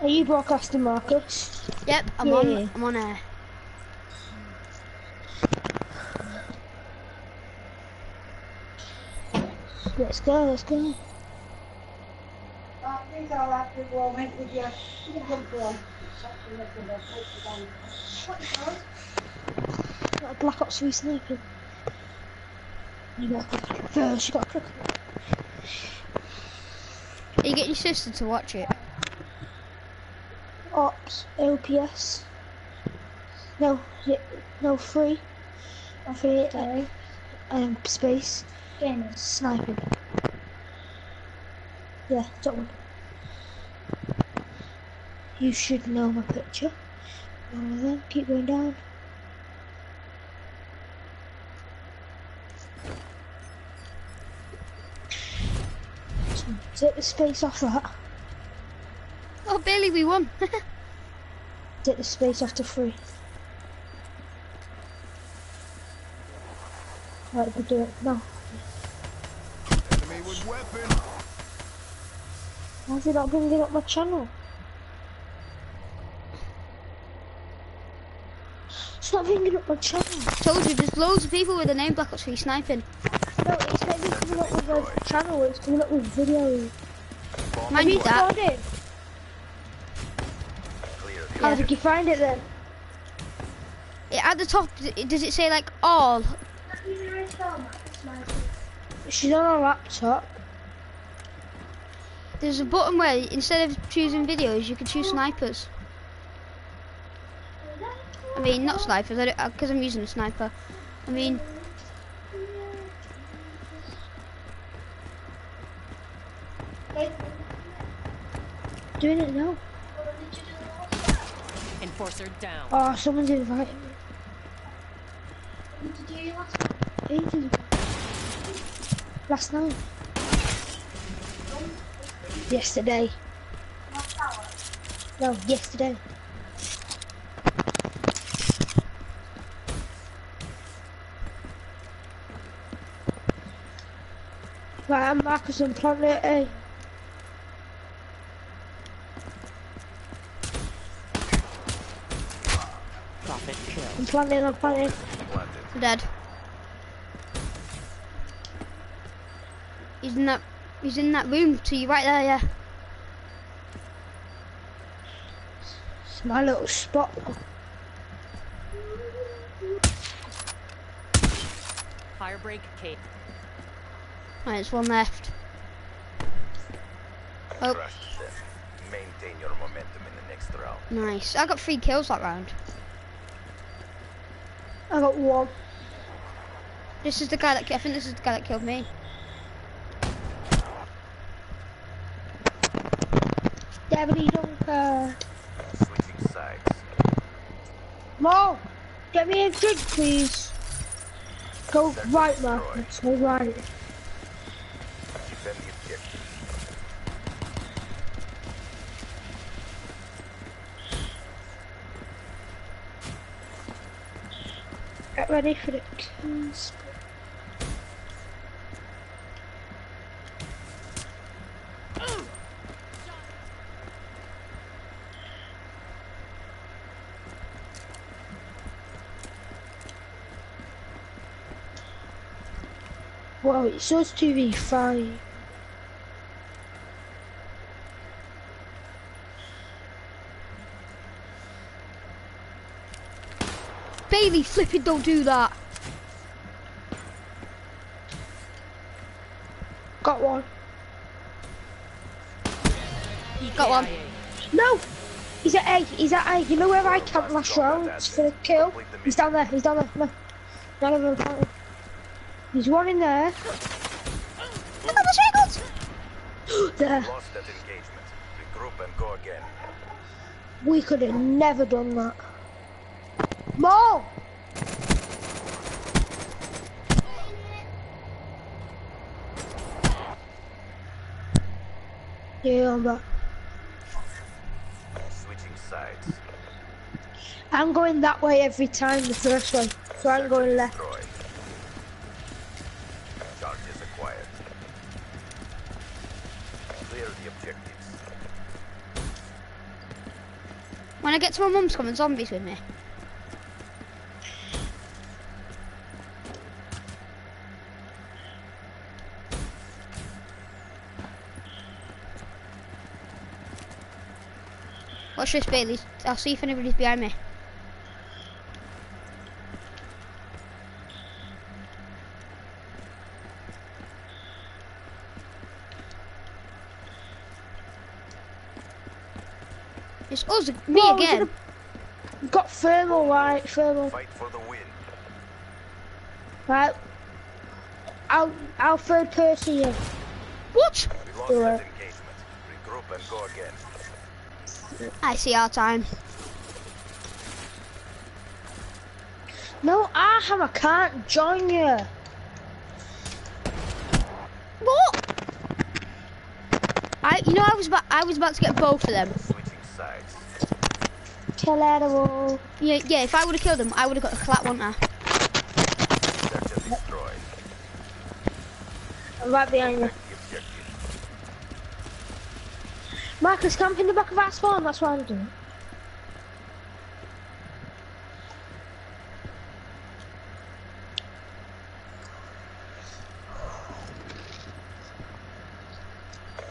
Are you broadcasting, Marcus? Yep, I'm Yeah. on. I'm on air. Let's go, let's go. I think I'll have to go went with you. Got a Black Ops 3 sniper. You got a click. First, you got a click. Are you getting your sister to watch it? Ops, OPS. No, no, free. I Free, uh, um, space. Gamers. Sniping. Yeah, that one. You should know my picture. One of them, keep going down. So, Take the space off that. Oh, Billy, we won. Take the space after three. free. Right, we do it now. Enemy with weapon. Why is it not bringing up my channel? Stop not bringing up my channel. Told you, there's loads of people with the name Black Ops 3 sniping. No, it's not even coming up with a channel, it's coming up with videos. Mind you that. Recording. How did you find it then? It, at the top, does it say like all? She's on her laptop. There's a button where instead of choosing videos, you can choose snipers. I mean, not snipers, because uh, I'm using a sniper. I mean, Doing it now. Enforcer down. Oh, someone's invited me. Ages ago. Last night. Yesterday. No, yesterday. Right, I'm Marcus on planet A. Profit. I'm planting on planet Planted. I'm dead. He's in that. He's in that room to you right there, yeah. It's my little spot. Firebreak Kate. Right, there's one left. Oh, Maintain your momentum in the next round. nice. I got three kills that round. I got one. This is the guy that I think this is the guy that killed me. Debbie Dunker. Switching sides. Mo, get me a drink, please. Go right, Marcus. Go right. Defend the objective. Get ready for the kills. Wow, it shows 2v5. Bailey, flipping, don't do that. Got one. Got one. No! He's at A, he's at A. You know where I camped last round for the kill? He's down there, he's down there. No. None of them counted. There's one in there. I got the shingles. There. Lost that engagement. Regroup and go again. We could have never done that. Mo! Yeah, I'm back. Switching sides. I'm going that way every time, the first way. So I'm going left. Destroyed. Charges acquired. Clear the objectives. I get to my mum's coming zombies with me? Watch this, Bailey. I'll see if anybody's behind me. It's us, me Whoa, again. a- Got thermal, right? Thermal. Fight for the win. Right. I'll, I'll third person you. What? We lost Yeah. that engagement. Regroup and go again. I see our time. No, I have. I can't join you. What? I, you know, I was about, I was about to get both of them. Switching sides. Kill animal. Yeah, yeah. If I would have killed them, I would have got a clap, wouldn't I? Search and destroy. I'm right behind you. The objective. Marcus, camp in the back of our spawn. That's what I'm doing.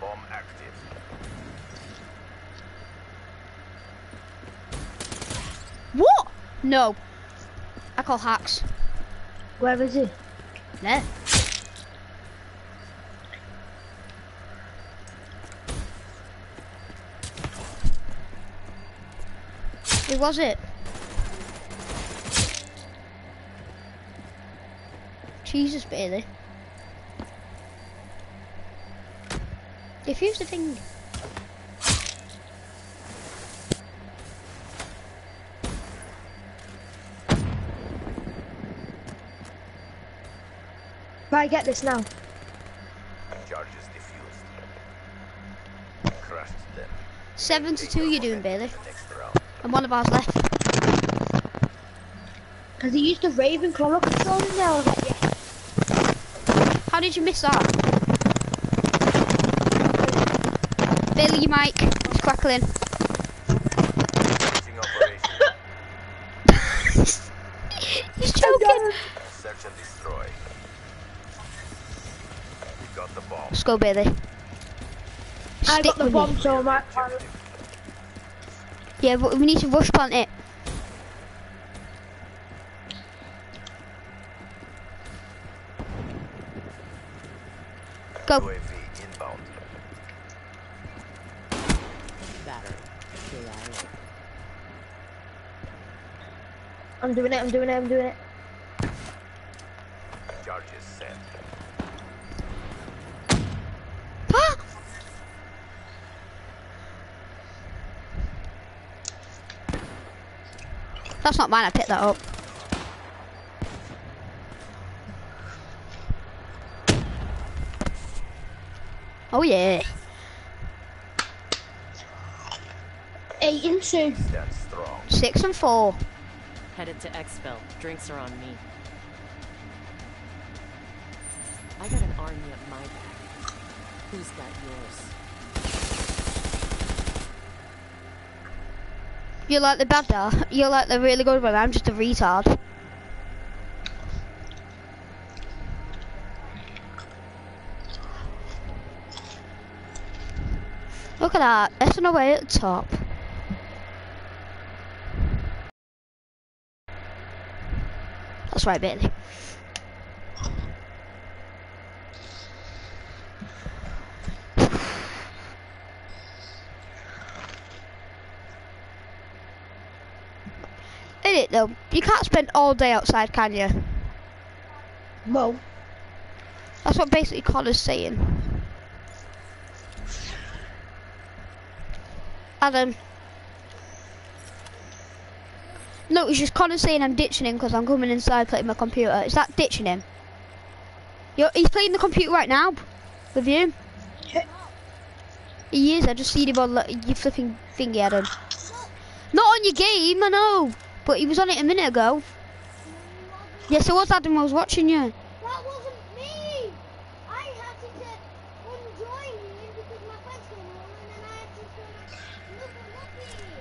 Bomb active. What? No. I call hacks. Where is he? There. Who was it? Jesus, Bailey. Defuse the thing. Right, get this now. Charges diffused. Crushed them. Seven to two, you're doing, Bailey. The next round. And one of ours left. Because he used the Ravenclaw control in there. I was like, yeah. How did you miss that? Bailey, your mic is crackling. He's choking. Search and destroy. We got the bomb. Let's go, Bailey. I Stick got the with bomb, me. so I might Objective. Yeah, but we need to rush plant it. Go. UAV inbound. Battery. I'm doing it, I'm doing it, I'm doing it. That's not mine, I picked that up. Oh yeah. Eight and two. Stand strong. Six and four. Headed to Exfil. Drinks are on me. I got an army at my back. Who's got yours? You're like the bad guy. You're like the really good one. I'm just a retard. Look at that. That's an away at the top. That's right, Bailey. Though, you can't spend all day outside, can you? No. That's what basically Connor's saying. Adam. No, it's just Connor saying I'm ditching him because I'm coming inside playing my computer. Is that ditching him? You're, he's playing the computer right now with you. He is. I just see him on like, your flipping thingy, Adam. Not on your game, I know, but he was on it a minute ago. Yes, it was Adam. I was watching you. That wasn't me! I had to get unjoin you because my friends came home and then I had to turn on look at Lucky.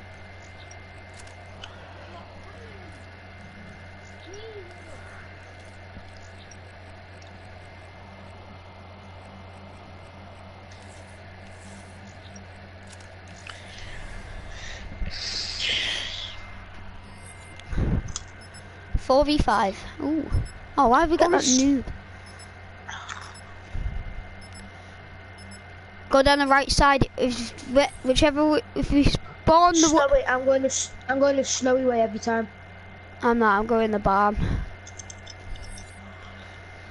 4v5. Ooh. Oh, why have we got that noob? Go down the right side. If whichever, if we spawn the. Snowy, I'm going to I'm going the snowy way every time. I'm not. I'm going the barn.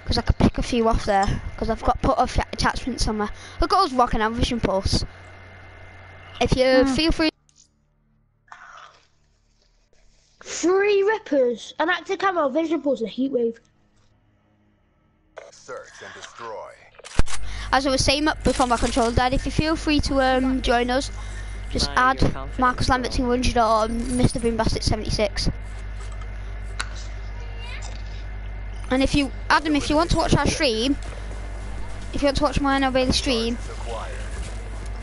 Because I could pick a few off there. Because I've got put off attachments somewhere. Look at us rocking our vision pulse. If you Hmm. feel free. Three rippers, an active camo, vision pulse, and a heat wave. Search and destroy. As I was saying up before my controller died, if you feel free to um, join us, just Admire add Marcus Lambert bro. 200 or Mr. Boombastic 76. And if you, Adam, if you want to watch our stream, if you want to watch my and Bailey stream, Targets acquired.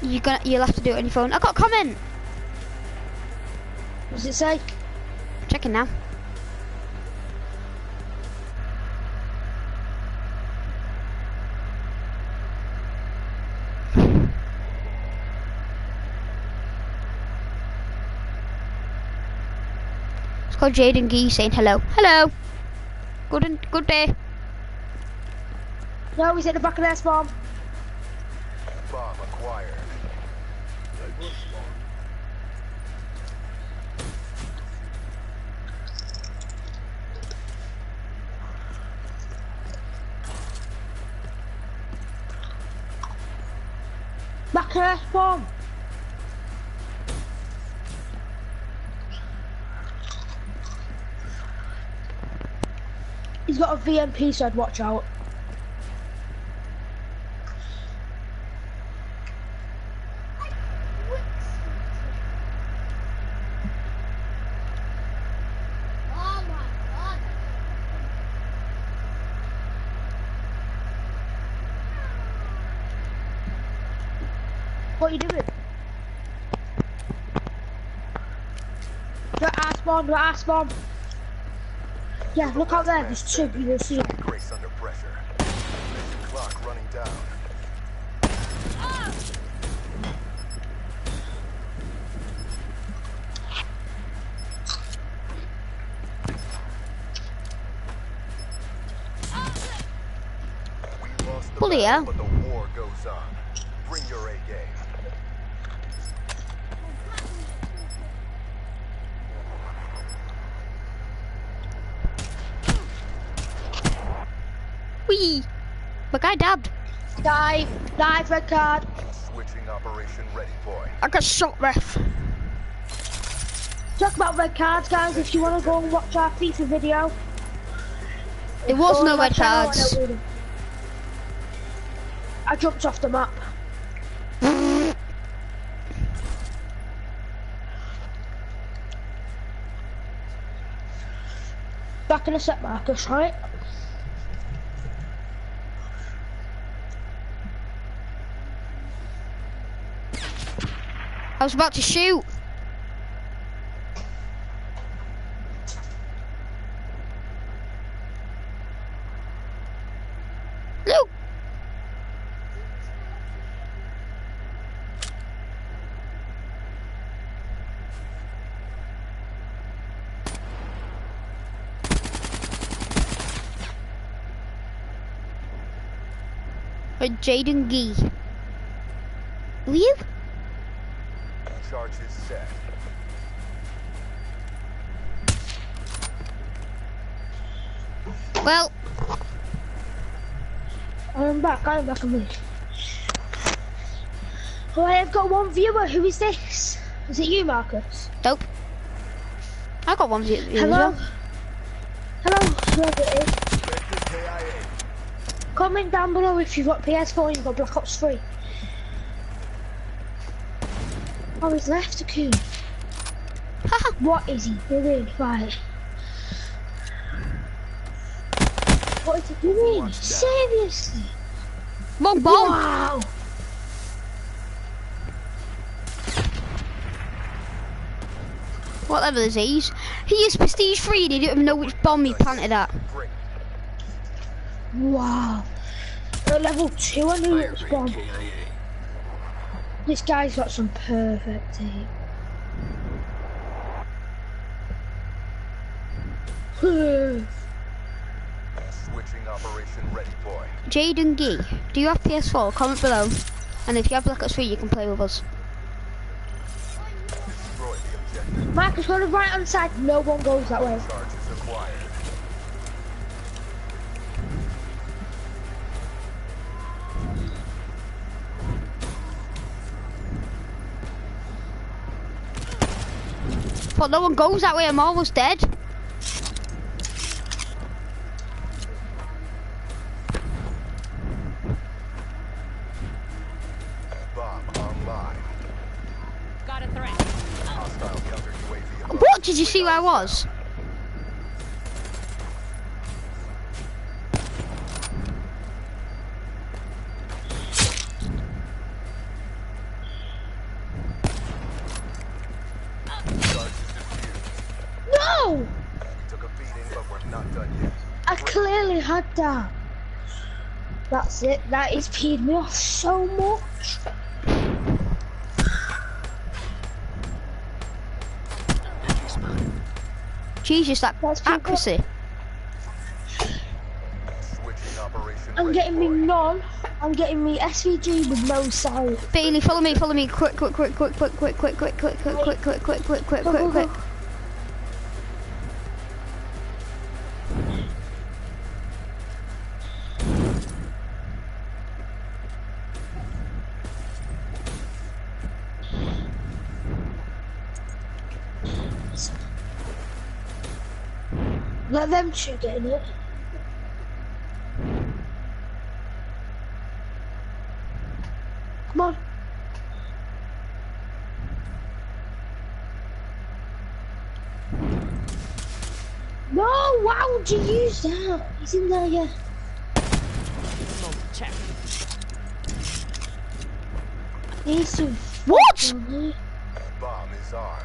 you're gonna, you'll have to do it on your phone. I got a comment. What does it say? Checking now. It's called Jaden Gee saying hello. Hello. Good and good day. No, he's at the back of their spawn. Bomb acquired. Spawn. He's got a VMP, so I'd watch out. Oh my god. What are you doing? The ass bomb, the. Yeah, look out there, there's two, you will see it. Grace under pressure. Mission clock running down. We lost the Bully, battle, yeah. but the war goes on. Bring your A game. Wee. My guy dabbed. Dive, dive, red card. Switching operation ready point. I got shot, ref. Talk about red cards, guys, if you want to go and watch our FIFA video. There was Go no red cards. I. I jumped off the map. Back in a set, Marcus, right? I was about to shoot. Or Jaden Gee. Will you? Charges set. Well, I'm back, I'm back on me. Oh, I have got one viewer. Who is this? Is it you, Marcus? dope. I got one view as Hello? well. Hello, whoever it is. Comment down below if you've got PS4 and you've got Black Ops 3. Oh, he's left a coon. what is he doing? Right. What is he doing? Seriously? Wrong bomb. Wow. What level is he? He's, he is prestige three and he didn't even know which bomb he planted at. Wow. At level 2 I knew it was bomb. This guy's got some perfect aim. Switching operation ready, boy. Jaden Gee, do you have PS4? Comment below. And if you have Black Ops 3, you can play with us. Destroy the objective. Marcus, on the right hand side, no one goes that way. But no one goes that way, I'm almost dead. Bomb online. Got a threat. Hostile counter UAV. What? Did you see where I was? That. That's it. That is peed me off so much. Jesus, that That's accuracy. I'm getting me boy. non. I'm getting me SVG with no sight. Bailey, follow me, follow me. Quick, quick, quick, quick, quick, quick, quick, quick, quick, quick, quick, quick, quick, quick, quick, quick, Let them two get in it. Come on. No, why would you use that? He's in there, yeah. Smoke check. He's What? Bomb is armed.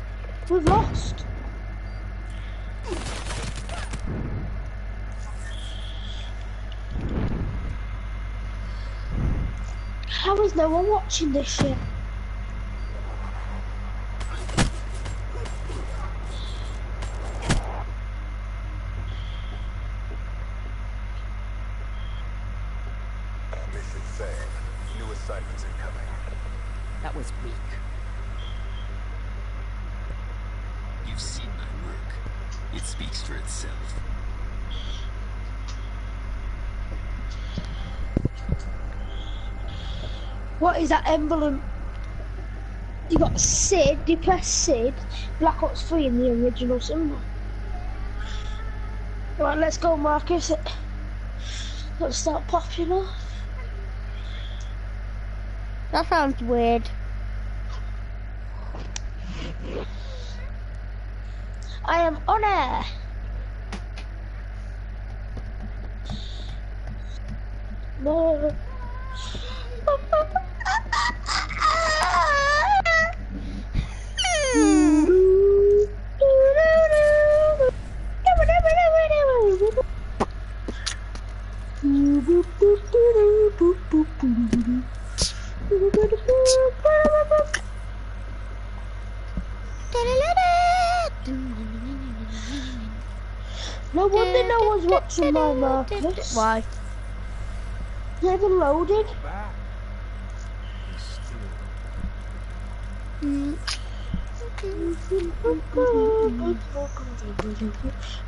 We've lost. How is no one watching this shit? Mission failed. New assignments incoming. That was weak. You've seen my work. It speaks for itself. What is that emblem? You got Sid, you press Sid, Black Ops 3 in the original symbol. Right, let's go Marcus. Let's start popping off. That sounds weird. No wonder no one's watching my Marcus. Why? Never loaded.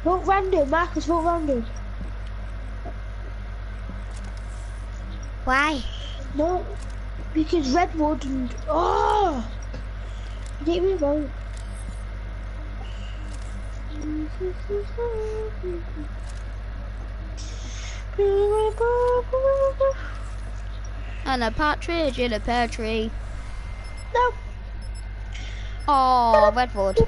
Vote random, Marcus, vote random. Why? No, because Redwood and oh, you didn't even vote. And a partridge in a pear tree. No. Oh, Redwood.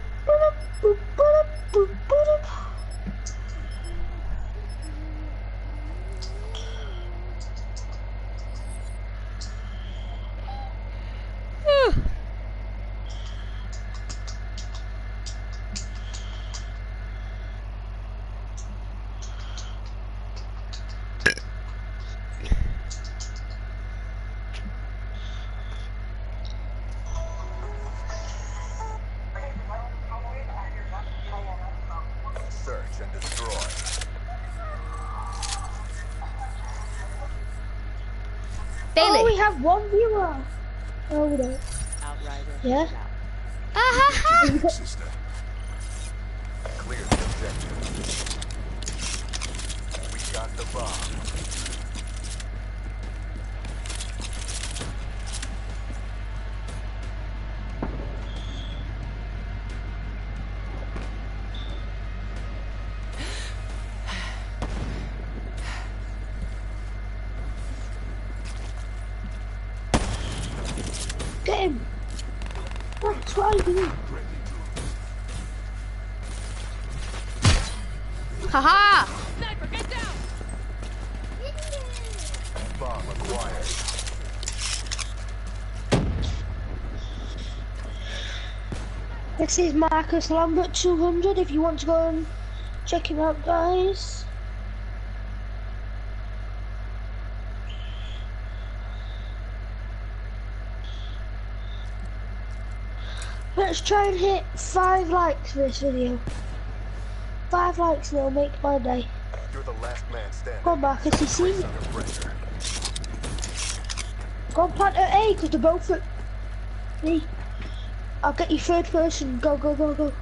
This is Marcus Lambert 200 if you want to go and check him out, guys. Let's try and hit five likes for this video. Five likes and it'll make my day. You're the last man standing. Go on, Marcus, you see me? Go on, plant at A, because they're both at me. I'll get you third person. Go, go, go, go.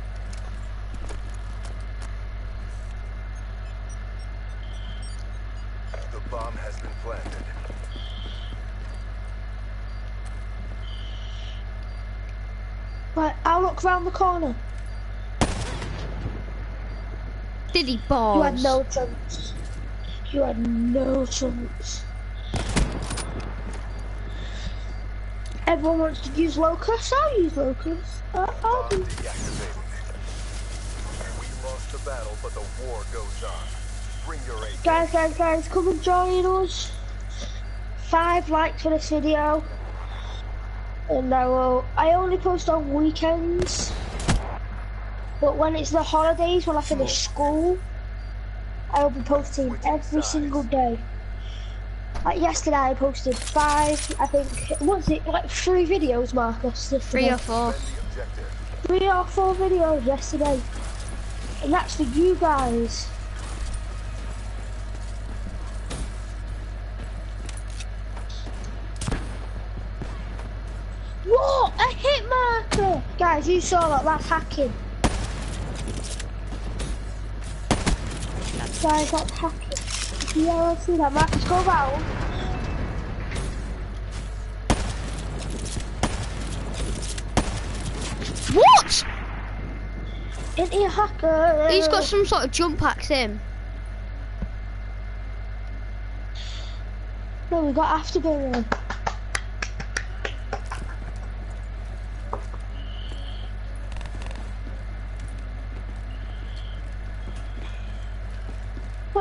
The bomb has been planted. Right, I'll look round the corner. Did he You had no chance. You had no chance. Everyone wants to use locus. I'll use locus. Uh, I'll do. deactivated. We lost the battle, but the war goes on. Bring your. Guys, guys, guys, come and join us. Five likes for this video. And I will. I only post on weekends. But when it's the holidays, when I finish school, I will be posting every single day. Like yesterday, I posted five. I think what's it like three videos, Marcus? Three or four. Defend the objective. three or four videos yesterday, and that's for you guys. What a hit marker! Guys, you saw that? That's hacking. Guys, that's hacking. Yeah, let's see that. Marcus, go. What? Isn't he a hacker? He's got some sort of jump axe in. No, we got afterburner.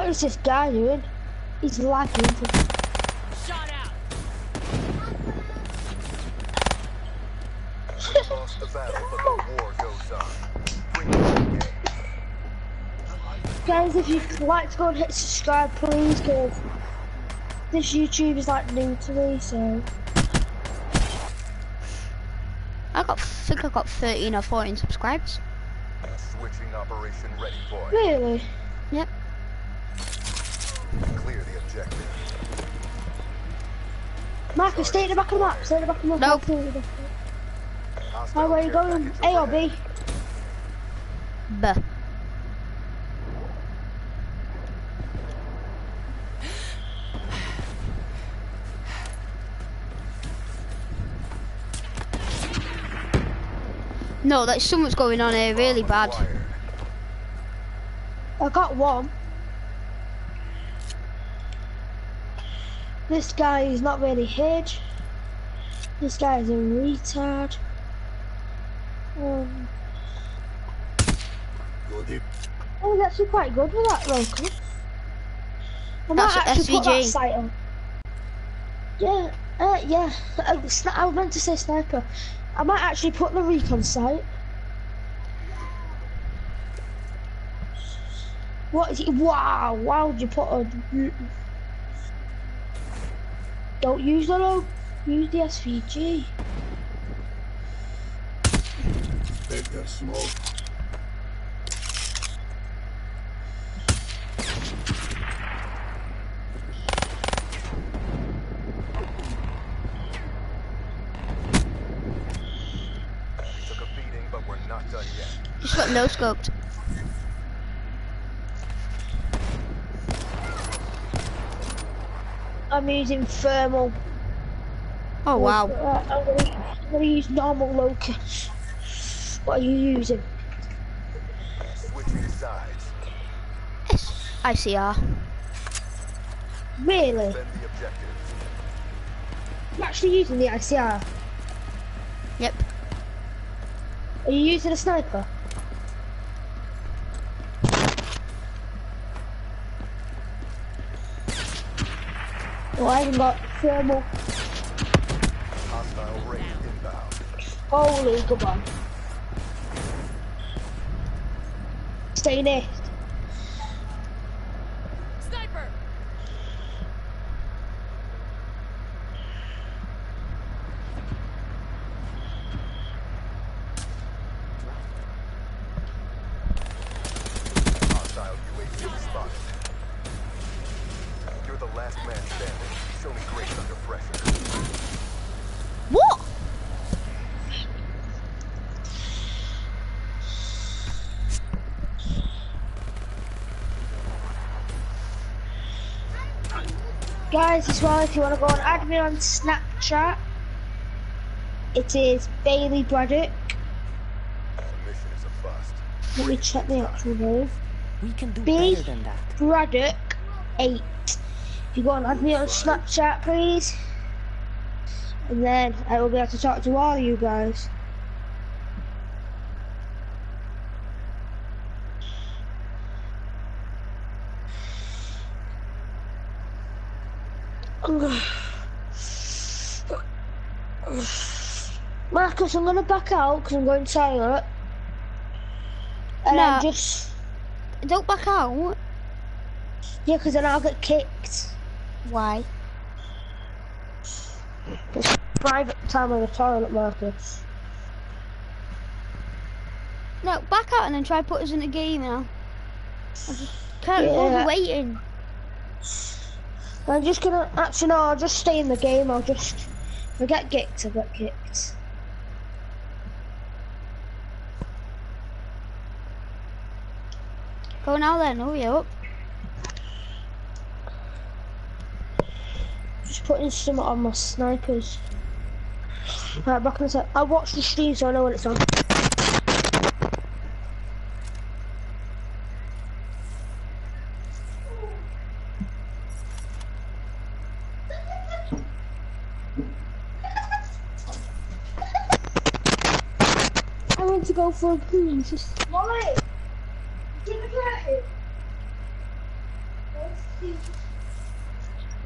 What is this guy doing? He's lagging. We lost the battle, but the war goes on. Bring your A game. Guys, if you'd like to go and hit subscribe, please, because this YouTube is like new to me, so. I got, think I got 13 or 14 subscribers. Switching operation ready point. Really? Marcus, stay at the back of the map, stay at the back of the map. Nope. stay at the back of the map. Hostile Oh, where are you going? package A or overhead. B? No, like something's going on here really bad. I got one. This guy is not really hid. This guy is a retard. Um, oh, he's actually quite good with that local. I might That's a actually put that SVG. sight on. Yeah, uh, yeah. Uh, sni- I meant to say sniper. I might actually put the recon sight. What is it? Wow! Why would you put a? Don't use the low. Use the SVG. Take that smoke. He's got no scoped. I'm using thermal. Oh wow. Uh, I'm, gonna, I'm gonna use normal locus. What are you using? Switching sides. ICR. Really? Defend the objective. You're actually using the ICR? Yep. Are you using a sniper? Oh, I haven't got thermal. Hostile raid inbound. Holy, come on. Stay near. Sniper! Hostile UAV spotted. You're the last man standing. Show me grace under pressure. What? Guys, as well, if you want to go and add me on Snapchat, it is Bailey Braddock. The is a bust. Let me check the actual name. We can do B. better than that. Braddock 8. If you go and add me on Snapchat, please. And then I will be able to talk to all you guys. Marcus, I'm gonna back out because I'm going silent. And No. Just Don't back out. yeah, because then I'll get kicked. Why? It's private time on the toilet, Marcus. No, back out and then try put us in a game now. I just can't Yeah. bother waiting. I'm just gonna actually no, I'll just stay in the game. I'll just if I get kicked, I get kicked. Go now then, hurry up. Just putting some on my snipers. Right, back in a sec. I'll watch the stream so I know when it's on. Go for a Just Molly, give.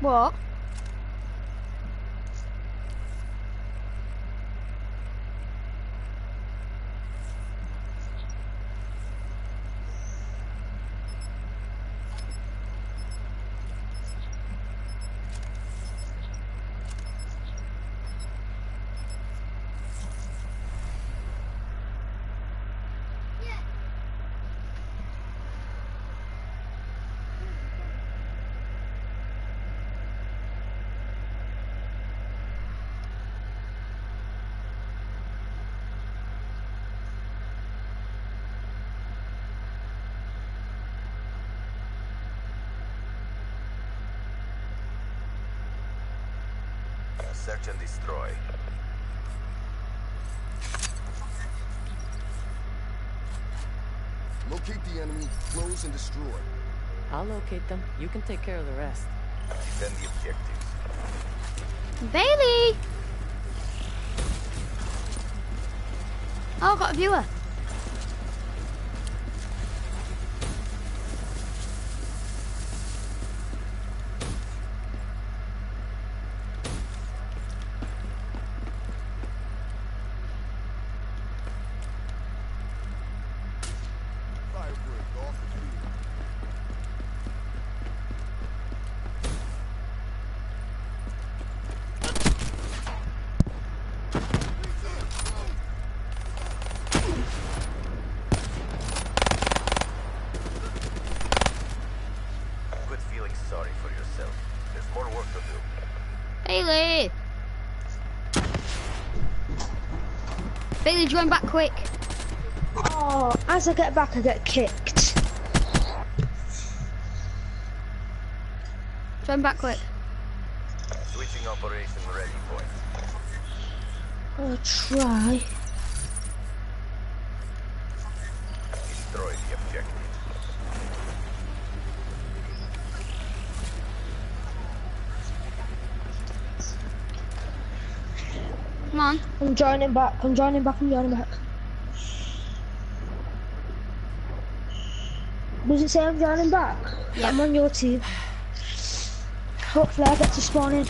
What? Search and destroy. Locate the close and destroy. I'll locate them. You can take care of the rest. Defend the objectives. Bailey! Oh, I've got a viewer. Bailey! Bailey, join back quick. Oh, as I get back, I get kicked. Turn back quick. Switching operation ready point. I'll try. Destroy the objective. Come on. I'm joining back. I'm joining back. I'm joining back. Does it say I'm joining back? Yeah. I'm on your team. Hopefully I get to spawn in.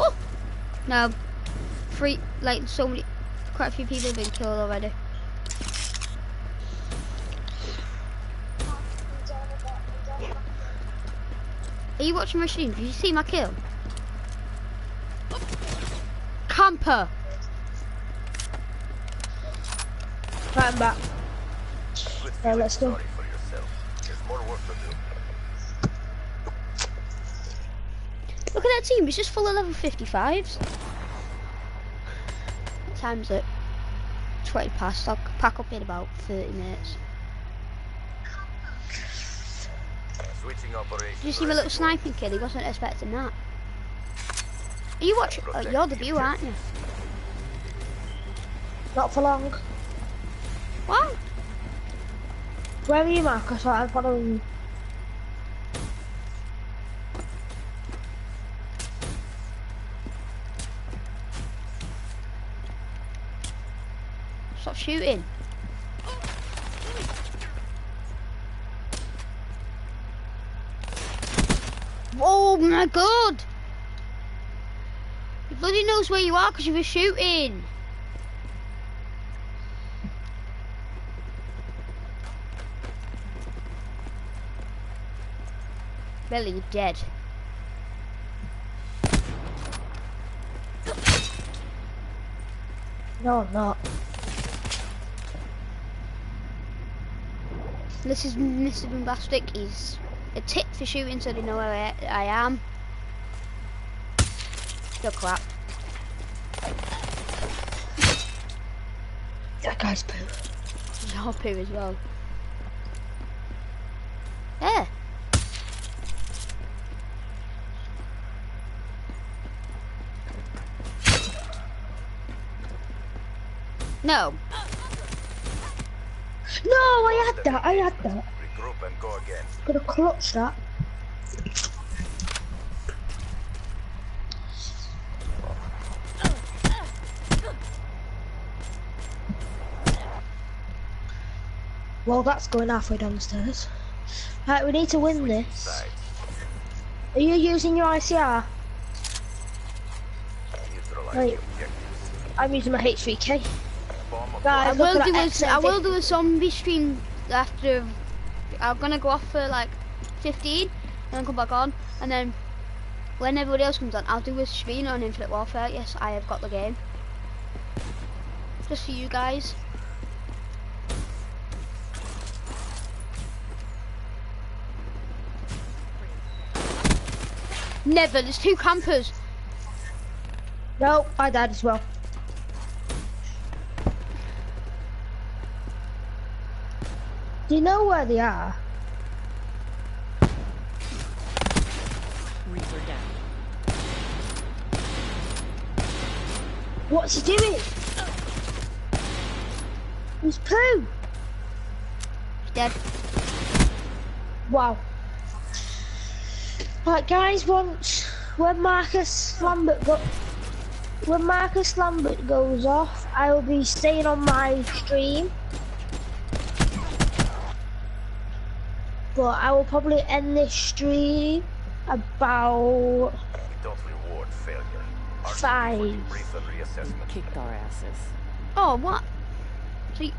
Oh! No. Three, like, so many, quite a few people have been killed already. Are you watching my stream? Did you see my kill? Camper! Right, I'm back. Good Yeah, feeling let's go. sorry for yourself. There's more work to do. Look at that team, it's just full of level 55s. What time's it? 20 past, I'll pack up in about 30 minutes. Switching operation Did you see my little point. sniping kill? He wasn't expecting that. Are you watching? Oh, uh, you're the viewer, aren't you? Not for long. What? Where are you, Marcus? I'm following you. Stop shooting. Oh my god! He bloody knows where you are because you were shooting. Billy, dead. No, I'm not. This is Mr. Bombastic. He's a tip for shooting so they know where I, I am. Still crap. That guy's poo. Your poo as well. Yeah. No. No, I had that. I had that. Regroup and go again. Gonna clutch that. Well, that's going halfway downstairs. Right, we need to win this. Are you using your ICR? Neutralize Wait. I'm using my H3K. Guys, I will do a, I will do a zombie stream after. I'm gonna go off for like 15, and then come back on, and then when everybody else comes on, I'll do a stream on Infinite Warfare. Yes, I have got the game. Just for you guys. Never. There's two campers. No, I died as well. Do you know where they are? Reaper down. What's he doing? He's poo. He's dead. Wow. Right, guys, once when Marcus Lambert go, when Marcus Lambert goes off, I will be staying on my stream. But I will probably end this stream about We don't reward failure. Our five. brief. Kicked our asses. Oh, what? So, you,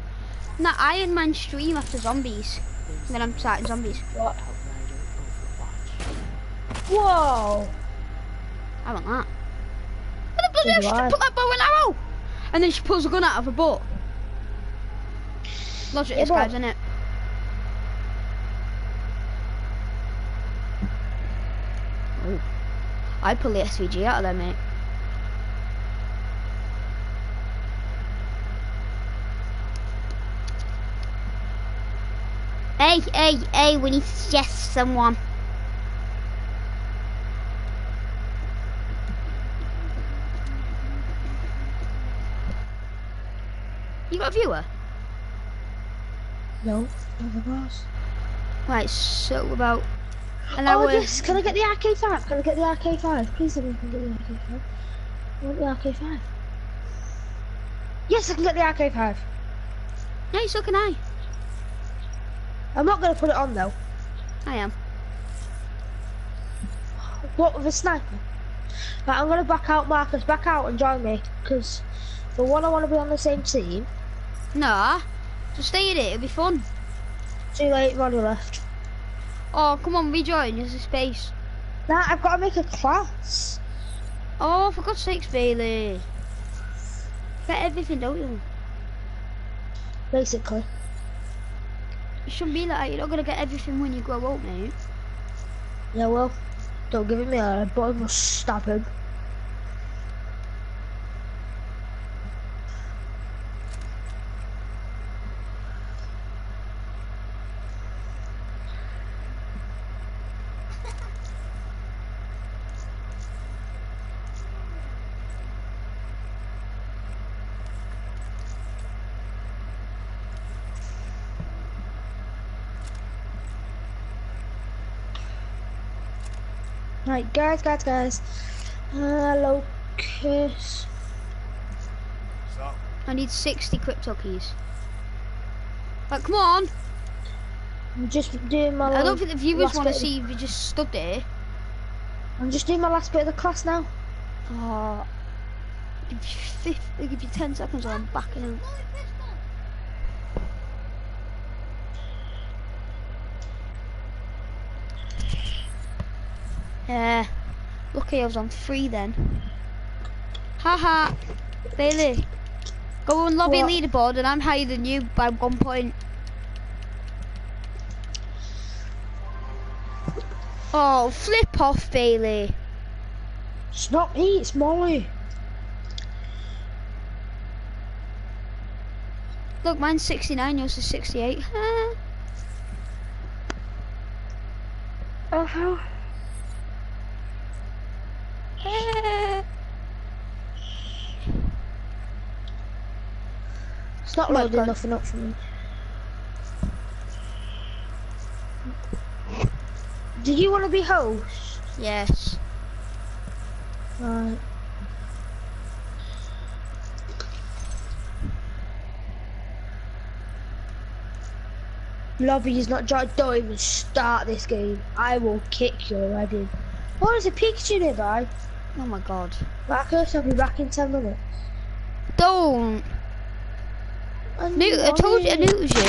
nah, Iron Man stream after zombies. And then I'm starting zombies. What? Whoa! I want that. What the bloody hell? She do I. put that bow and arrow! And then she pulls a gun out of her butt. Logic Yeah, is guys, isn't it? Oh. I'd pull the SVG out of there, mate. Hey, hey, hey, we need to suggest someone. You got a viewer? No, never was. Right, so about an Oh hour. yes, can I get the RK5? Can I get the RK5? Please let me get the RK5. I want the RK5. Yes, I can get the RK5. No, so can I. I'm not going to put it on though. I am. What with a sniper? Right, I'm going to back out, Marcus. Back out and join me. Because for one, I want to be on the same team. Nah, just stay in it, it'll be fun. Too late, Ronnie left. Oh, come on, rejoin, there's a space. Nah, I've got to make a class. Oh, for God's sakes, Bailey. Get everything, don't you? Basically. It shouldn't be like that. You're not going to get everything when you grow up, mate. Yeah, well, don't give him the eye, but I must stab him. Right, guys, guys, guys. Hello, Locus. Stop. I need 60 crypto keys. Like, come on. I'm just doing my. I don't think the viewers want to see if you just stood there. I'm just doing my last bit of the class now. Oh. Give you, fif- they give you 10 seconds or I'm backing out. Yeah. Lucky I was on three then. Haha. Bailey. Go on lobby What? leaderboard and I'm higher than you by one point. Oh, flip off, Bailey. It's not me, it's Molly. Look, mine's 69, yours is 68. Huh? Uh-huh. It's not loading nothing up for me. Do you want to be host? Yes. Right. Lobby is not joined. Don't even start this game. I will kick your head in. Oh, there's a Pikachu nearby. Oh my god. Marcus, I'll be back in 10 minutes. Don't. I Knew, I told you, I knew it was you.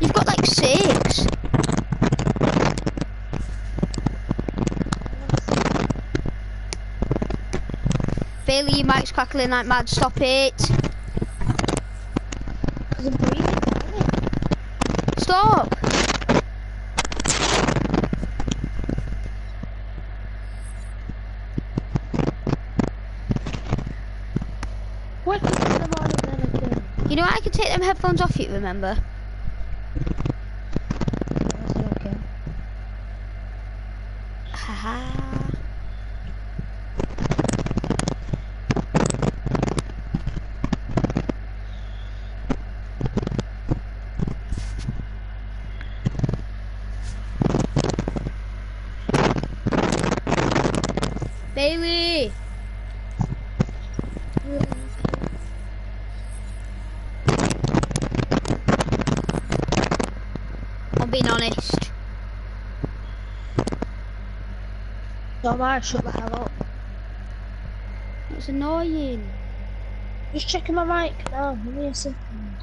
You've got like six. Bailey, your mic's crackling like mad. Stop it. Because I'm breathing. Stop. Wake up in the morning then again. You know I can take them headphones off you, remember? I said okay. Haha. Bailey! I'm being honest. I, shut the hell up. It's annoying. Just checking my mic now, give me a second.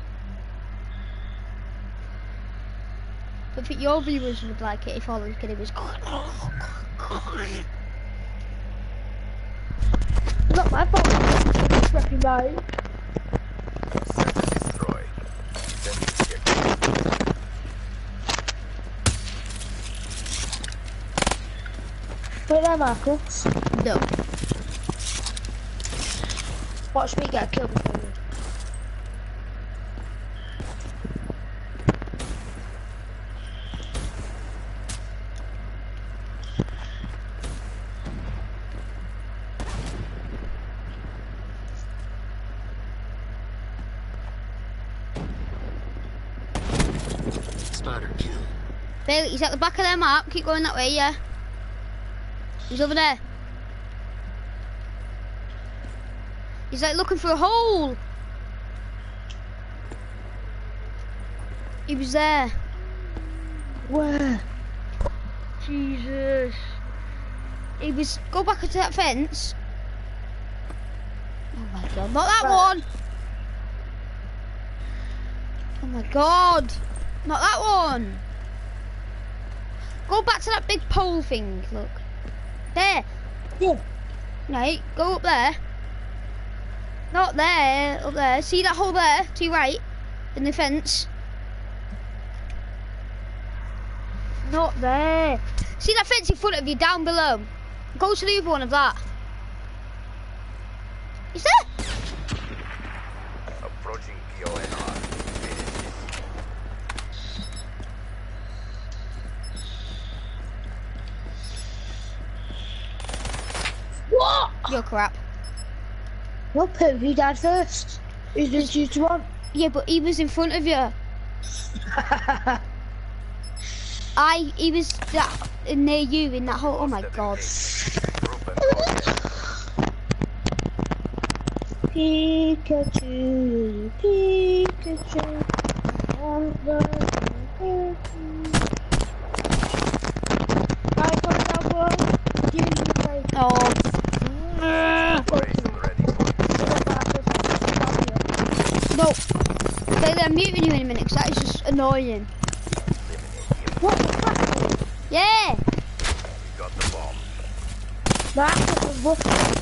I think your viewers would like it if all I was getting was. Not my fault. Prepping mine. Sensor Put there, Marcus. No. Watch me get killed. Spider kill. Bailey, he's at the back of their map. Keep going that way, yeah. He's over there. He's like looking for a hole. He was there. Where? Jesus. He was. Go back into that fence. Oh my god, not that one! Oh my god! Not that one! Go back to that big pole thing, look. There! Yeah. Right, go up there. Not there, up there. See that hole there, to your right? In the fence? Not there. See that fence in front of you, down below? Go to the other one of that. Is there? Approaching PONR. Finish What? You're crap. Well, Pooh, you died first. Who's been two to one? Yeah, but he was in front of you. I, he was that near you in that hole. Oh my god. Group and progress. Pikachu, Pikachu, and the Pikachu. I got that one. You play. Oh, Operation ready. No. Bailey, I'm muting you in a minute because that is just annoying. What the fuck? Yeah. Got the bomb. That's what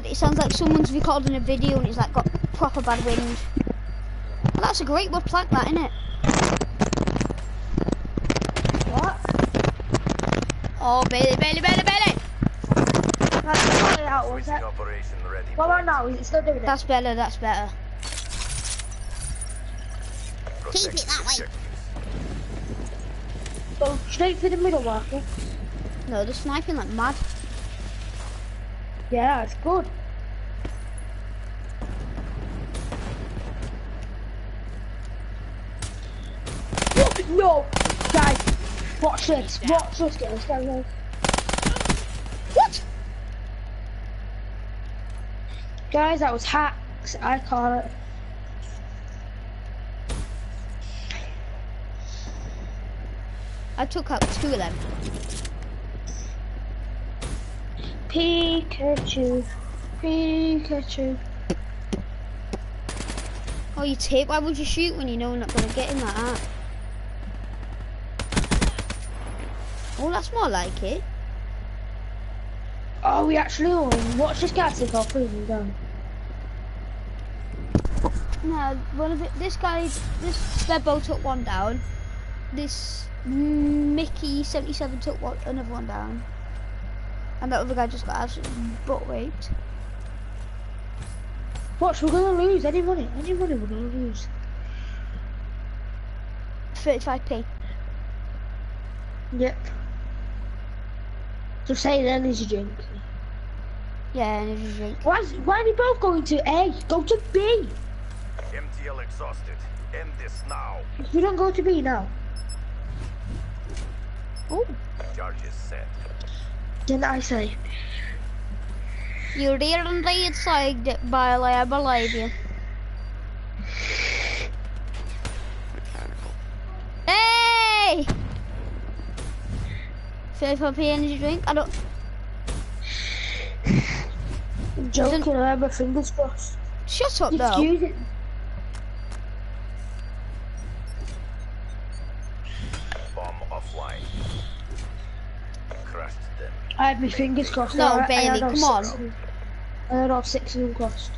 bad. It sounds like someone's recording a video and it's like got proper bad wind. Well, that's a great wood plank, that, oh, isn't it? What? Oh, Bailey, Bailey, Bailey, Bailey! That's not out, was Switching it? operation ready. What about now? Is it still doing it? That's better, that's better. Keep it that way. objectives. Go straight for the middle marker. No, they're sniping like mad. Yeah, it's good. No! Guys, watch this. Watch this, guys. Guys, guys. What? Guys, that was hacks. I caught it. I took out two of them. Pikachu. Pikachu. Oh, you take. Why would you shoot when you know you're not going to get like that? Oh, that's more like it. Oh, we actually won. Watch this guy take off down. No, one of it, this guy, this Bebo took one down. This Mickey seventy seven took one, another one down, and that other guy just got absolutely butt raped. Watch, we're gonna lose. Any money, any money, we're gonna lose. Thirty five p. Yep to say an energy drink. Yeah, energy drink. Why, why are you both going to A? Go to B. MTL exhausted. End this now. You don't go to B now. Oh. Charges set. Didn't I say? You didn't read side by I believe you. Hey! 34p energy drink. I don't. I'm joking, I have my fingers crossed. Shut up, Just though. use it. Bomb offline. Crushed them. I had my fingers crossed. No, I- I Bailey, had come on. them. I had all six of them crossed.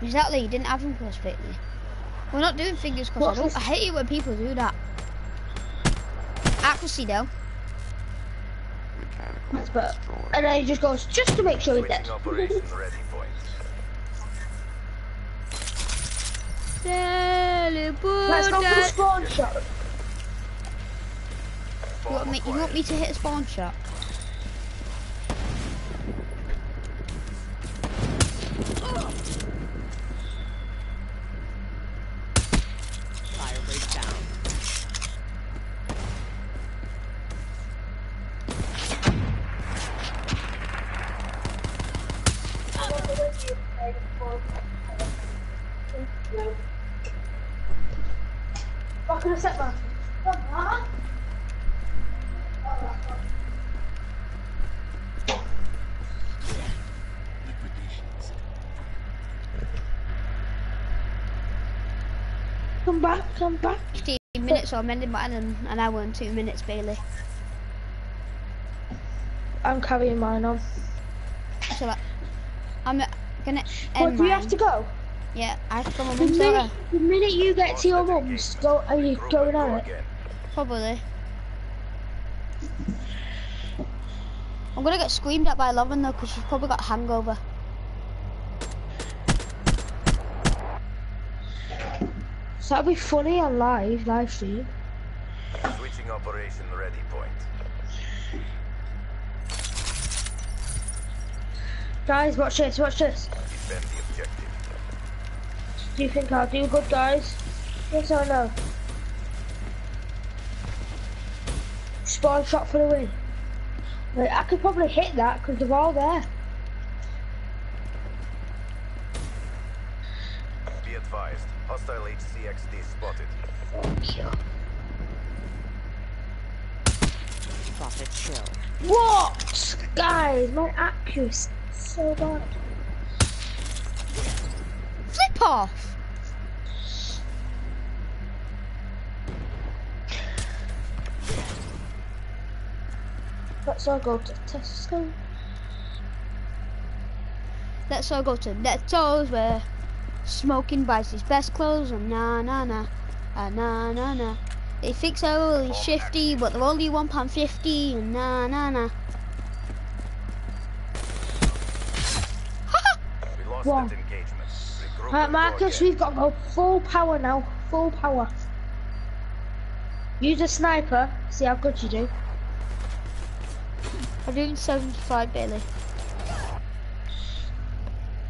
Exactly, you didn't have them crossed, Bailey. We're not doing fingers crossed. I, don't. I hate it when people do that. Accuracy, though. That's better. And then he just goes, just to make sure he's dead. Switching operation ready point. Let's go for the spawn shot. You want, me, you want me to hit a spawn shot? Fire rate down. Back in a set, man. Liquidations. Come back, 15 minutes, so I'm ending by an, an hour and two minutes, Bailey. I'm carrying mine on. So like, I'm uh, gonna But end do you mine. have to go? Yeah, I have to go my The mum's minute, the minute you get to your Hostile mum's, engagement. go, are you going and on go it? Probably. I'm gonna get screamed at by Lauren though, because she's probably got a hangover. So that'd be funny on live, live stream. Switching operation ready point. Guys, watch this, watch this. Defend the objective. Do you think I'll do good, guys? Yes or no? Spawn shot for the win. Wait, I could probably hit that because they're all there. Be advised. Hostile HCXD spotted. Fuck you. Profit chill. What? Guys, my accuracy is so bad. Flip off! Let's all go to Tesco. Let's all go to Netto's where smoking buys his best clothes and na na na, ah, na na na. They think they're only shifty, but they're only one pound fifty and na na na. We lost Wow. that engagement. Regroup Right, Marcus, we've got to go full power now. Full power. Use a sniper. See how good you do. I'm doing 75 Bailey.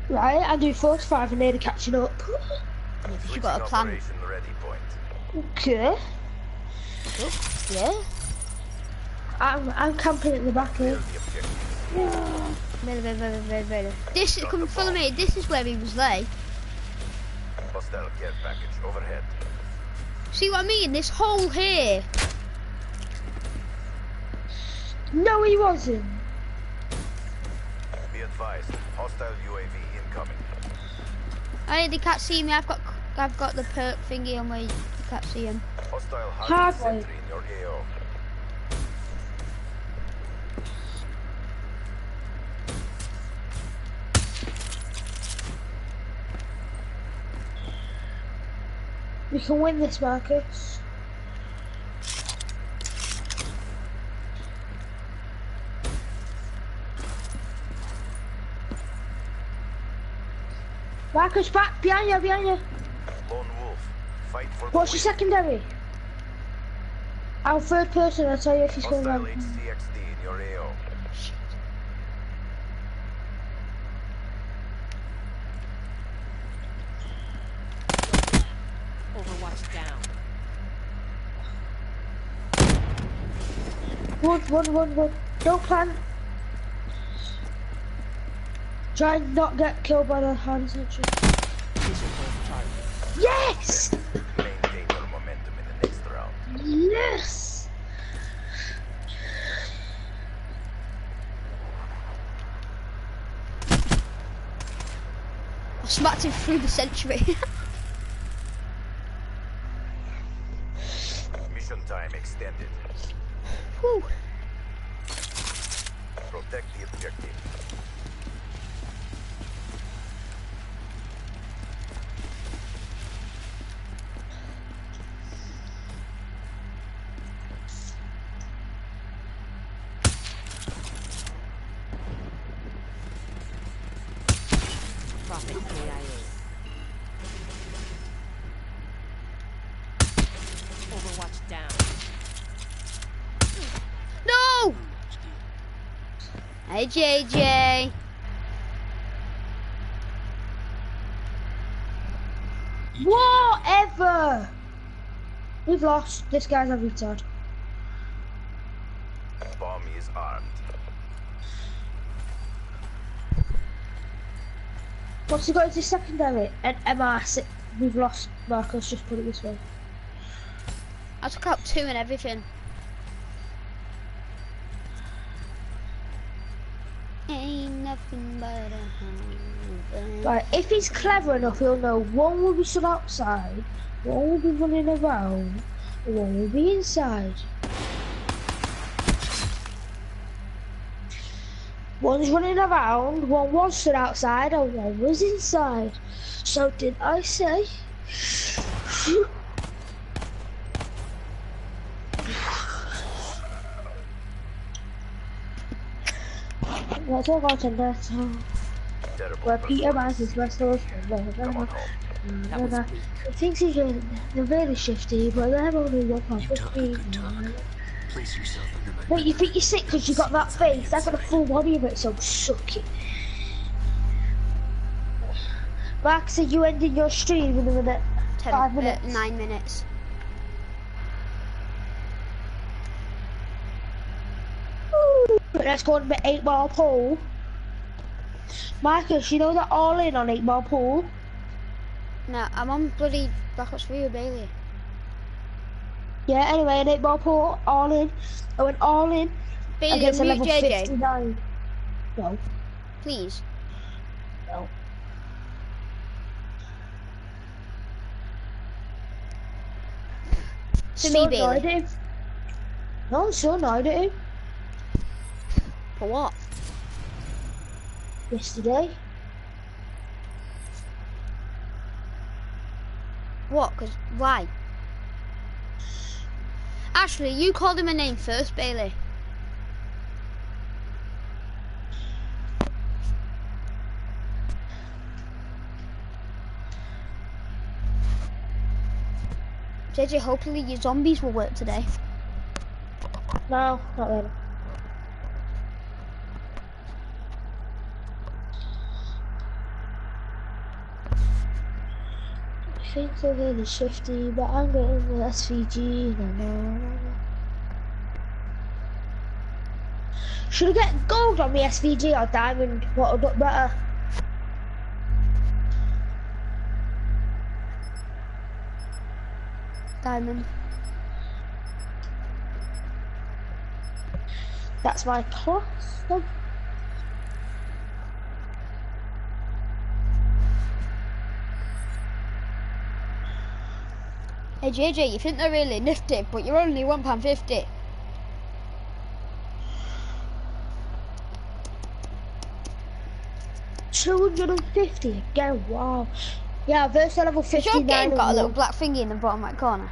Right, I do 45 and they're catching up. You got a plan. operation ready point. Okay. Yeah? I'm, I'm camping at the back here. Bailey. This is, come follow me, this is where he was late. Hostile care package overhead. See what I mean? This hole here. No, he wasn't. Be advised. Hostile UAV incoming. Oh, hey, they can't see me. I've got I've got the perk thingy on where you can't see him. Hostile Hard hunting sentry in your AO. We can win this, Marcus. Marcus, back behind you, behind you. Lone Wolf. Fight for What's the your win. secondary? Our third person, I'll tell you if he's going Hostile wrong. HCXD in your AO. Overwatch down. One, one, one, one. Don't plan. Try and not get killed by the hand sentry. Yes! Yes! I smacked him through the century. JJ. Whatever! We've lost. This guy's a retard. Bomb is armed. What's he got into secondary and MR6, we've lost Marcus, just put it this way. I took out two and everything. Ain't nothing but a home. Right, if he's clever enough, he'll know one will be stood outside, one will be running around, one will be inside. One's running around, one was stood outside, and one was inside. So did I say? Let's all go to. Terrible Where Peter performance. Mans is wrestlers. Come on home. That was weak. He thinks he's really, they're really shifty, but they're only one pound You talk a fifty. good talk. Place yourself under my Wait, you think you're sick because you got that face? That's got a full body of it, so suck it. Mark said you ended your stream in a minute. Ten, Five uh, minutes. nine minutes. Ooh, Let's go on the eight ball pool. Marcus, you know that all in on eight ball pool? No, I'm on bloody Black Ops 3 with Bailey. Yeah, anyway, an eight ball pool, all in. Oh, I went all in Bailey, against a level JJ, 59. No, please. no. To so me, annoyed Bailey. at. Eh? No, I'm so annoyed at him. Eh? For what? Yesterday. What? Cause why? Ashley, you called him a name first, Bailey. JJ, hopefully your zombies will work today. No, not really. Think they're really shifty, but I'm getting the SVG. No, no, no. Should I get gold on the SVG or diamond? What would look better? Diamond. That's my class. Hey JJ, you think they're really nifty, but you're only one pound fifty. Two hundred and fifty again. Wow. Yeah, Versa level Has fifty your nine. game got a little black thingy in the bottom right corner?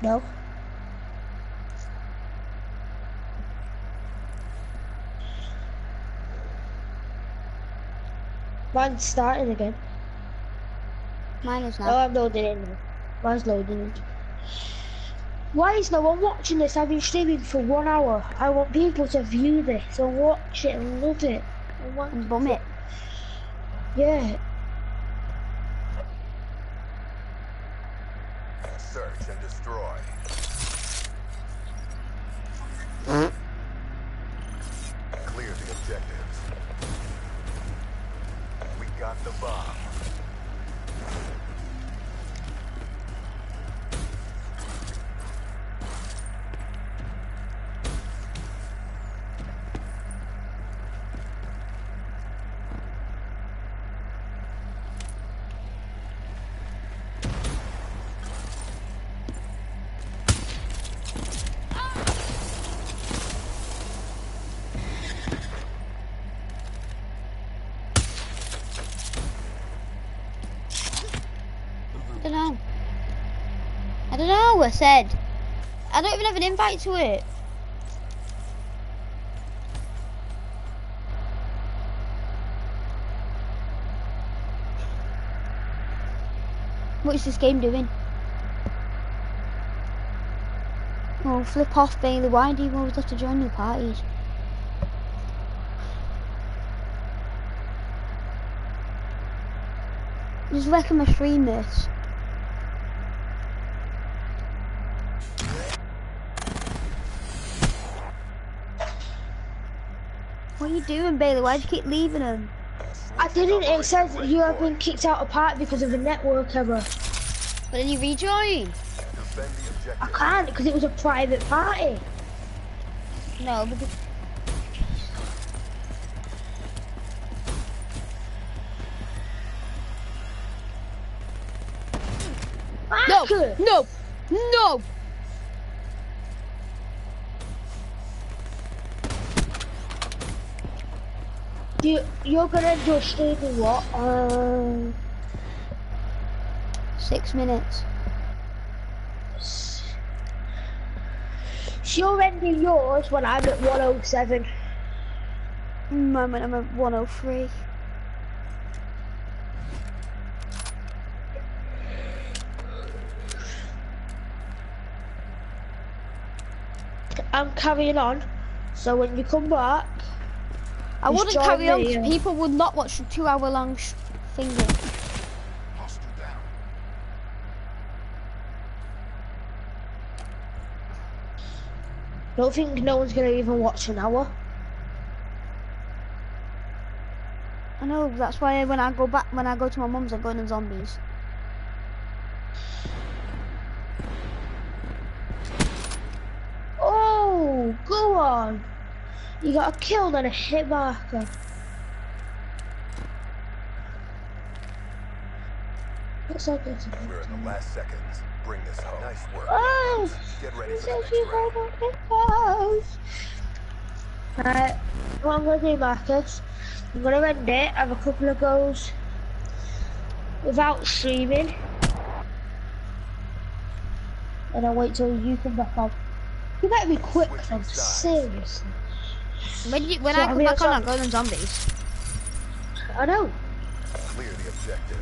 No. Mine's starting again. Mine is Oh. I'm loading in now. Mine's loading. Why is no one watching this? I've been streaming for one hour. I want people to view this so watch it and love it. I want And bum it. Yeah. Search and destroy. Said. I don't even have an invite to it. What is this game doing? Oh, flip off, Bailey. Why do you always have to join new parties? Just wrecking my stream this. You doing, Bailey? Why do you keep leaving them? I didn't. It says you have been kicked out of party because of a network error. But then you rejoin. I can't because it was a private party. No, because no, no, no. You, you're gonna do a stream what? Um, Six minutes. so you're ending yours when I'm at 107. Moment, I'm at 103. I'm carrying on. So when you come back, I Just wouldn't carry on. me, 'cause uh, People would not watch a two-hour-long sh- thingy. Don't think no one's gonna even watch an hour. I know. That's why when I go back, when I go to my mum's, I'm going on zombies. Oh, go on. You got a kill and a hit marker. What's that good? We're in the last seconds. Bring this home. Nice work. Oh, Get ready for the next you round. got a hit what I'm gonna do, Marcus, I'm gonna end it, have a couple of goals without streaming. And I'll wait till you come back on. You better be quick, man. Seriously. When you, when So I are come back on, outside? I'm going on zombies. I know. Clear the objective.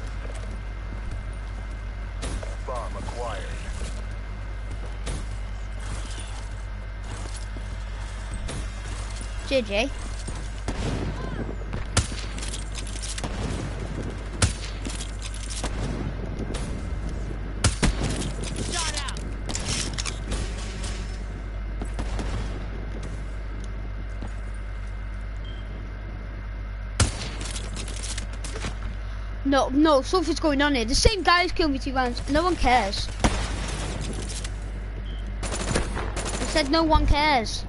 Bomb acquired. JJ. No, something's going on here. The same guy guy's killed me two rounds. No one cares. I said no one cares.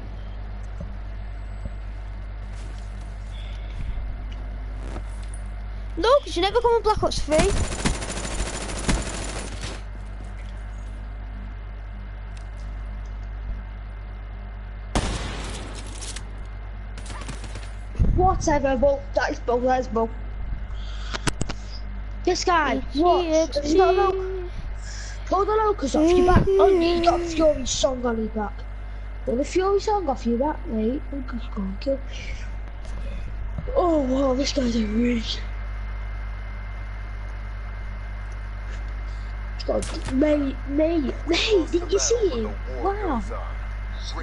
No, because you never come on Black Ops 3. Whatever, but that is bull, that is bull. This guy, It's what? here Has got a lo- Pull the locus off your back. Oh, he's got a Fury song on his back. Pull the Fury song off your back, mate. I'm just going to kill. Oh, wow, this guy's a. He's got, mate, mate, mate, did you see him? Wow.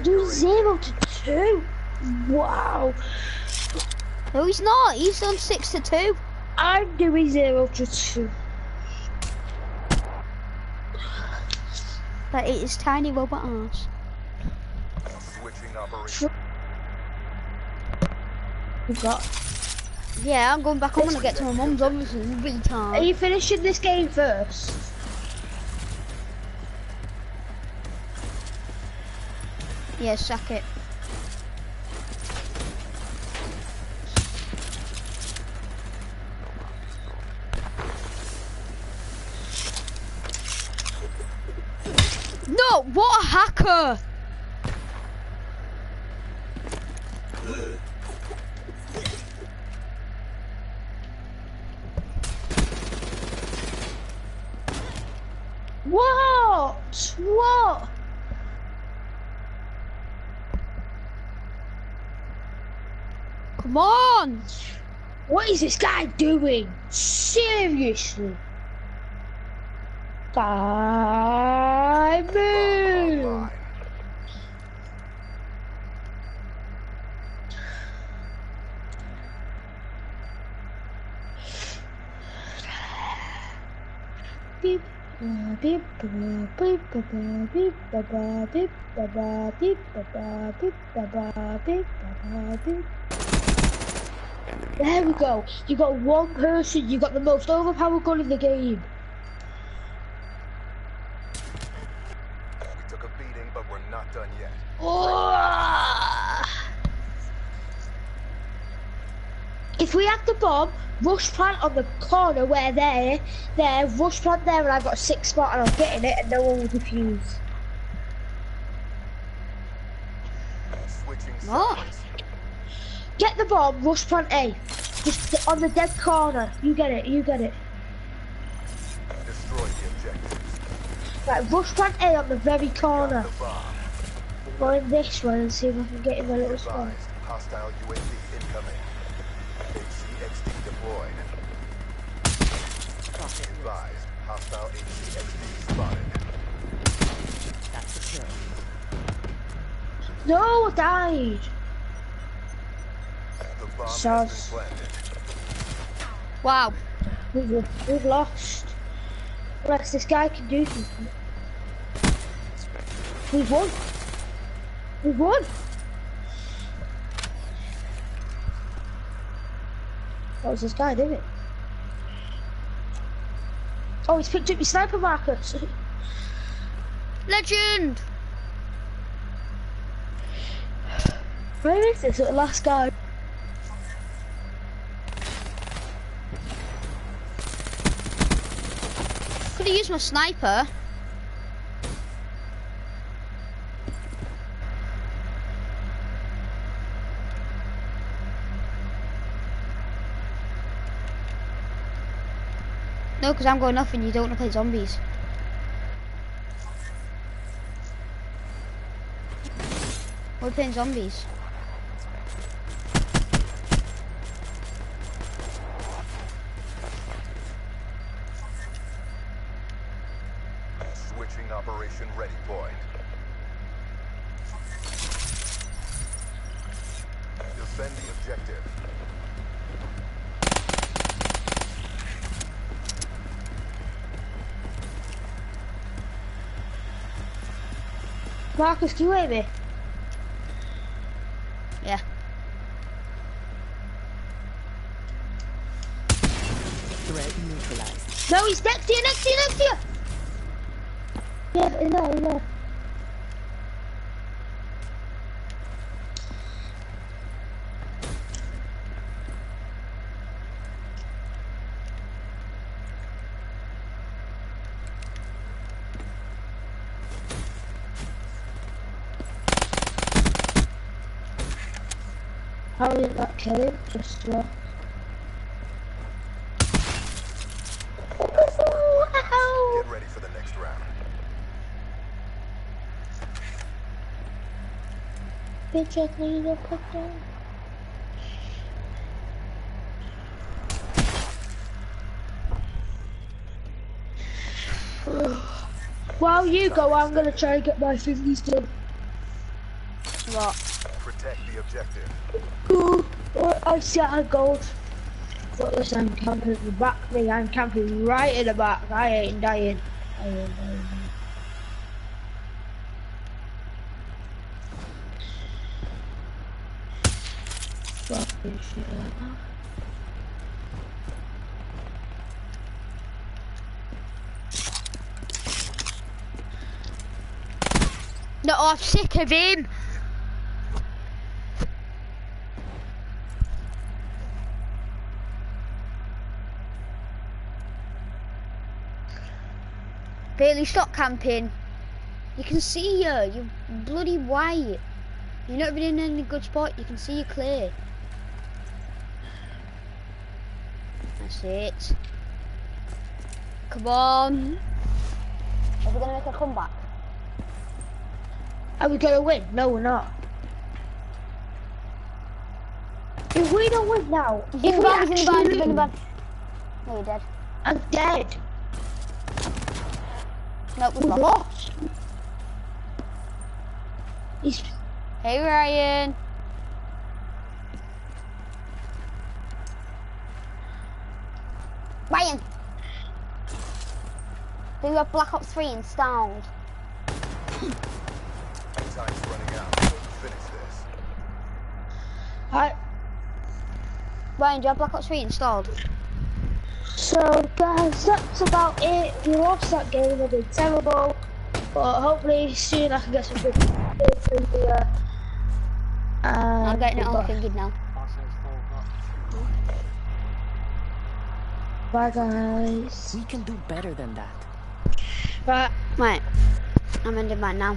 Do zero to two. Wow. No, he's not. He's on 6 to 2. I'm doing zero to two. But it is tiny robot arms. Switching operation. We got. Yeah, I'm going back on when I get to my mum's obviously. Are you finishing this game first? Yeah, suck it. No, what a hacker! Wow! What? What? Come on! What is this guy doing? Seriously? Online. Beep, uh, beep, uh, beep, uh, beep, uh, beep, uh, beep, uh, beep, uh, beep, uh, beep. There we go. You got one person. You got the most overpowered gun in the game. We took a beating, but we're not done yet. Oh! If we have the bomb, rush plant on the corner where they're there, rush plant there, and I've got a six spot, and I'm getting it, and no one will defuse. Switching What? Get the bomb, rush plant A. Just on the dead corner. You get it, you get it. Destroy the objectives. Right, rush plant A on the very corner. The. Go in this one and see if I can get in a little spot. Hostile UAV incoming. HCXD deployed. Advised. Hostile HCXD spotted. That's a kill. No, I died. The bomb Sounds- has been planted. Wow. We've, we've lost. Unless this guy can do something. We've won. We've won. What was this guy doing? Oh, he's picked up your sniper markers. Legend! Where is this little last guy? Could have used my sniper. No, because I'm going off and you don't want to play zombies. We're playing zombies. Marcus, can you hear me? Yeah. Threat neutralized. No, he's next to you, next to you, next to you! Yeah, in there, in there. How did that kill him? Just uh... Ow! Get ready for the next round. Bitch, I need to put down. While you go, I'm gonna try and get my thingies done. What? Protect the objective. Ooh, oh, I see a gold. But listen, I'm camping at the back me. I'm camping right in the back. I ain't dying. I ain't dying. No, I'm sick of him. Bailey, stop camping. You can see you. You're bloody white. You're not even in any good spot. You can see you clear. That's it. Come on. Are we gonna make a comeback? Are we gonna win? No, we're not. If we don't win now, if we ban, he's in the ban, actually he's in the No, you're dead. I'm dead. Nope, we We lost. lost. He's Hey, Ryan. Ryan! Do you have Black Ops 3 installed? Time's running out. Finish this. I, Ryan, do you have Black Ops 3 installed? So guys, that's about it. We lost that game, I did terrible. But hopefully soon I can get some good good here. And I'm getting it all goodbye. fingered now. Bye guys. We can do better than that. Right. Right. I'm ending mine now.